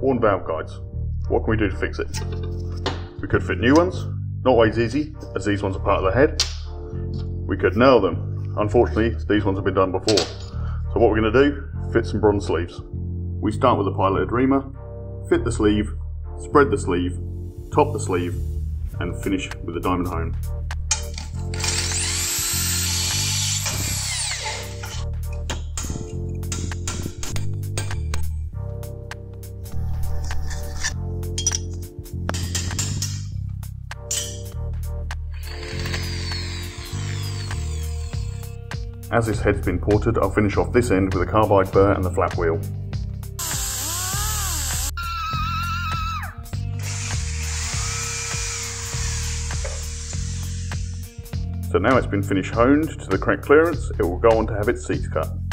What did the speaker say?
worn valve guides. What can we do to fix it? We could fit new ones, not always easy, as these ones are part of the head. We could knurl them. Unfortunately, these ones have been done before. So what we're going to do, fit some bronze sleeves. We start with a piloted reamer, fit the sleeve, spread the sleeve, top the sleeve, and finish with a diamond hone. As this head's been ported, I'll finish off this end with a carbide burr and the flap wheel. So now it's been finished honed to the correct clearance, it will go on to have its seats cut.